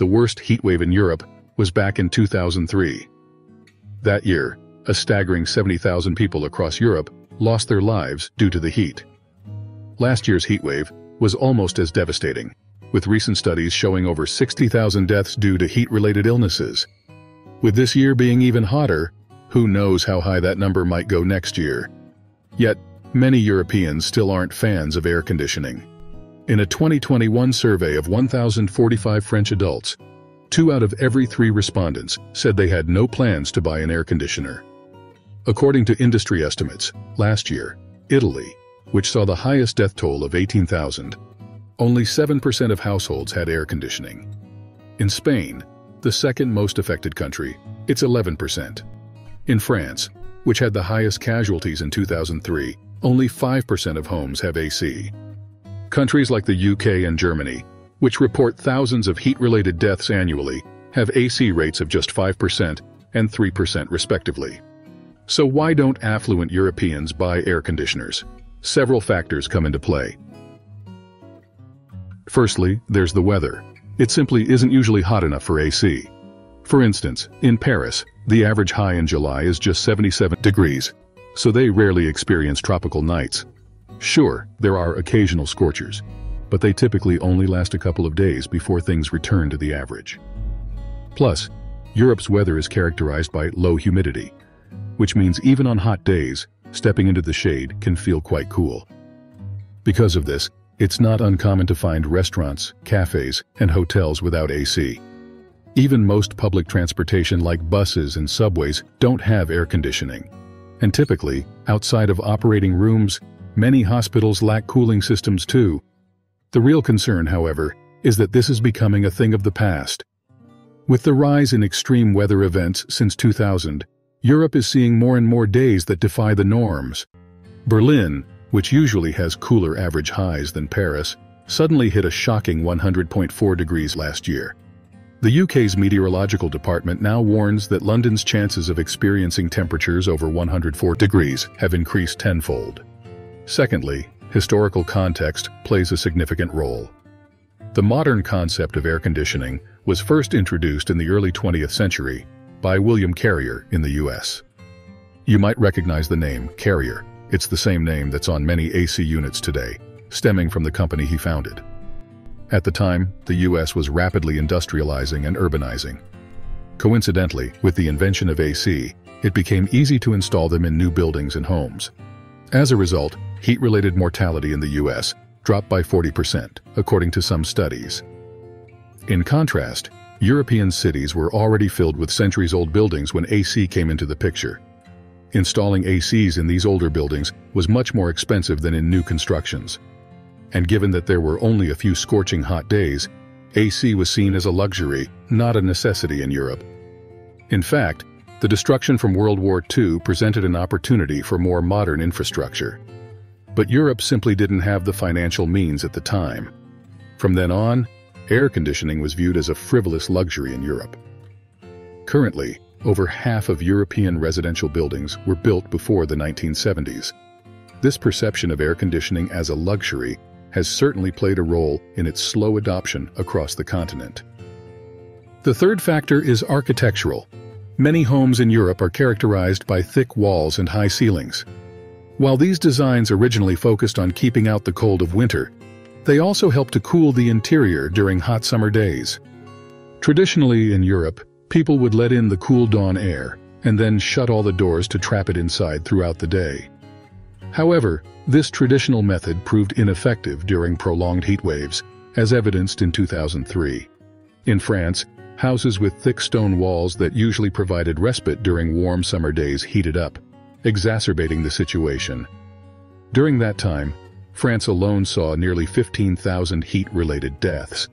the worst heatwave in Europe was back in 2003. That year, a staggering 70,000 people across Europe lost their lives due to the heat. Last year's heatwave was almost as devastating, with recent studies showing over 60,000 deaths due to heat-related illnesses. With this year being even hotter, who knows how high that number might go next year. Yet, many Europeans still aren't fans of air conditioning. In a 2021 survey of 1,045 French adults, two out of every three respondents said they had no plans to buy an air conditioner. According to industry estimates, last year, Italy, which saw the highest death toll of 18,000, only 7% of households had air conditioning. In Spain, the second most affected country, it's 11%. In France, which had the highest casualties in 2003, only 5% of homes have AC. Countries like the UK and Germany, which report thousands of heat-related deaths annually, have AC rates of just 5% and 3% respectively. So why don't affluent Europeans buy air conditioners? Several factors come into play. Firstly, there's the weather. It simply isn't usually hot enough for AC. For instance, in Paris, the average high in July is just 77 degrees, so they rarely experience tropical nights. Sure, there are occasional scorchers, but they typically only last a couple of days before things return to the average. Plus, Europe's weather is characterized by low humidity, which means even on hot days, stepping into the shade can feel quite cool. Because of this, it's not uncommon to find restaurants, cafes, and hotels without AC. Even most public transportation like buses and subways don't have air conditioning. And typically, outside of operating rooms, many hospitals lack cooling systems too. The real concern, however, is that this is becoming a thing of the past. With the rise in extreme weather events since 2000, Europe is seeing more and more days that defy the norms. Berlin, which usually has cooler average highs than Paris, suddenly hit a shocking 100.4 degrees last year. The UK's meteorological department now warns that London's chances of experiencing temperatures over 104 degrees have increased tenfold. Secondly, historical context plays a significant role. The modern concept of air conditioning was first introduced in the early 20th century by William Carrier in the US. You might recognize the name Carrier it's the same name that's on many AC units today, stemming from the company he founded. At the time, the US was rapidly industrializing and urbanizing. Coincidentally, with the invention of AC, it became easy to install them in new buildings and homes. As a result, heat-related mortality in the US dropped by 40%, according to some studies. In contrast, European cities were already filled with centuries-old buildings when AC came into the picture. Installing ACs in these older buildings was much more expensive than in new constructions. And given that there were only a few scorching hot days, AC was seen as a luxury, not a necessity in Europe. In fact, the destruction from World War II presented an opportunity for more modern infrastructure. But Europe simply didn't have the financial means at the time. From then on, air conditioning was viewed as a frivolous luxury in Europe. Currently, over half of European residential buildings were built before the 1970s. This perception of air conditioning as a luxury has certainly played a role in its slow adoption across the continent. The third factor is architectural. Many homes in Europe are characterized by thick walls and high ceilings. While these designs originally focused on keeping out the cold of winter, they also help to cool the interior during hot summer days. Traditionally in Europe, People would let in the cool dawn air and then shut all the doors to trap it inside throughout the day. However, this traditional method proved ineffective during prolonged heat waves, as evidenced in 2003. In France, houses with thick stone walls that usually provided respite during warm summer days heated up, exacerbating the situation. During that time, France alone saw nearly 15,000 heat-related deaths.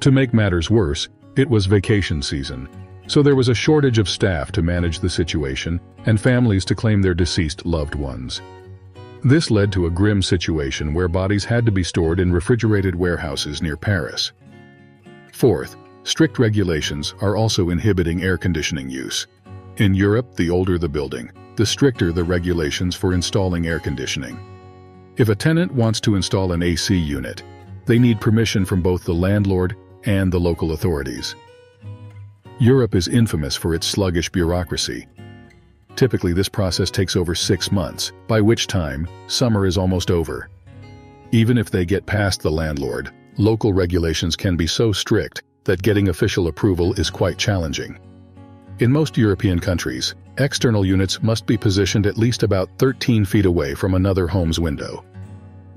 To make matters worse, it was vacation season, so there was a shortage of staff to manage the situation and families to claim their deceased loved ones. This led to a grim situation where bodies had to be stored in refrigerated warehouses near Paris. Fourth, strict regulations are also inhibiting air conditioning use. In Europe, the older the building, the stricter the regulations for installing air conditioning. If a tenant wants to install an AC unit, they need permission from both the landlord and the local authorities. Europe is infamous for its sluggish bureaucracy. Typically this process takes over six months, by which time summer is almost over. Even if they get past the landlord, local regulations can be so strict that getting official approval is quite challenging. In most European countries, external units must be positioned at least about 13 feet away from another home's window.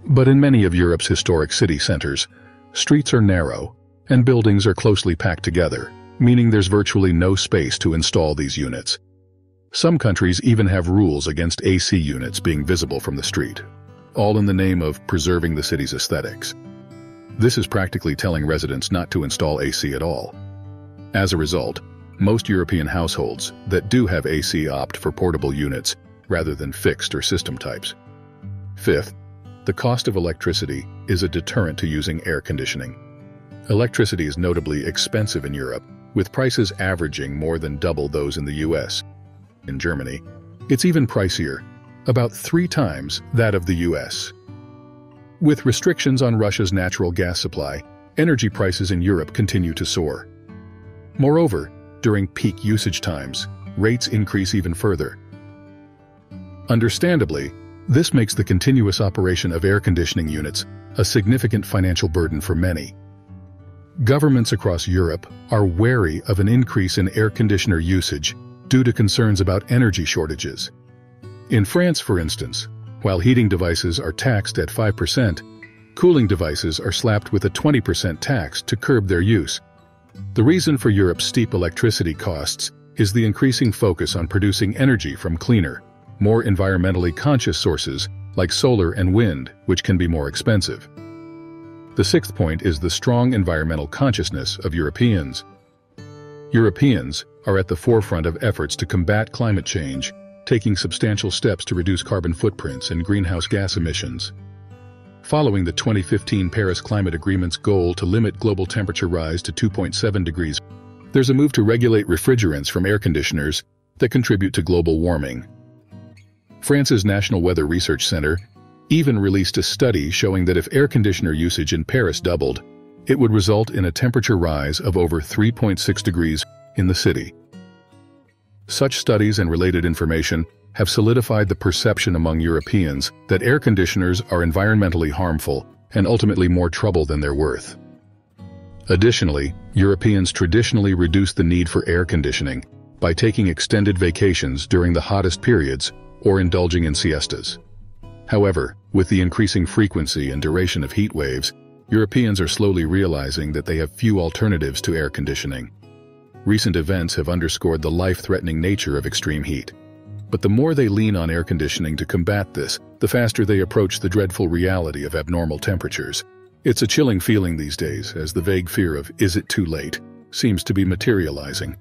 But in many of Europe's historic city centers, streets are narrow and buildings are closely packed together, meaning there's virtually no space to install these units. Some countries even have rules against AC units being visible from the street, all in the name of preserving the city's aesthetics. This is practically telling residents not to install AC at all. As a result, most European households that do have AC opt for portable units rather than fixed or system types. Fifth, the cost of electricity is a deterrent to using air conditioning. Electricity is notably expensive in Europe, with prices averaging more than double those in the US. In Germany, it's even pricier, about three times that of the US. With restrictions on Russia's natural gas supply, energy prices in Europe continue to soar. Moreover, during peak usage times, rates increase even further. Understandably, this makes the continuous operation of air conditioning units a significant financial burden for many. Governments across Europe are wary of an increase in air conditioner usage due to concerns about energy shortages. In France, for instance, while heating devices are taxed at 5%, cooling devices are slapped with a 20% tax to curb their use, the reason for Europe's steep electricity costs is the increasing focus on producing energy from cleaner, more environmentally conscious sources like solar and wind, which can be more expensive. The sixth point is the strong environmental consciousness of Europeans. Europeans are at the forefront of efforts to combat climate change, taking substantial steps to reduce carbon footprints and greenhouse gas emissions. Following the 2015 Paris Climate Agreement's goal to limit global temperature rise to 2.7 degrees, there's a move to regulate refrigerants from air conditioners that contribute to global warming. France's National Weather Research Center even released a study showing that if air conditioner usage in Paris doubled, it would result in a temperature rise of over 3.6 degrees in the city. Such studies and related information have solidified the perception among Europeans that air conditioners are environmentally harmful and ultimately more trouble than they're worth. Additionally, Europeans traditionally reduce the need for air conditioning by taking extended vacations during the hottest periods or indulging in siestas. However, with the increasing frequency and duration of heat waves, Europeans are slowly realizing that they have few alternatives to air conditioning. Recent events have underscored the life-threatening nature of extreme heat. But the more they lean on air conditioning to combat this, the faster they approach the dreadful reality of abnormal temperatures. It's a chilling feeling these days, as the vague fear of, is it too late, seems to be materializing.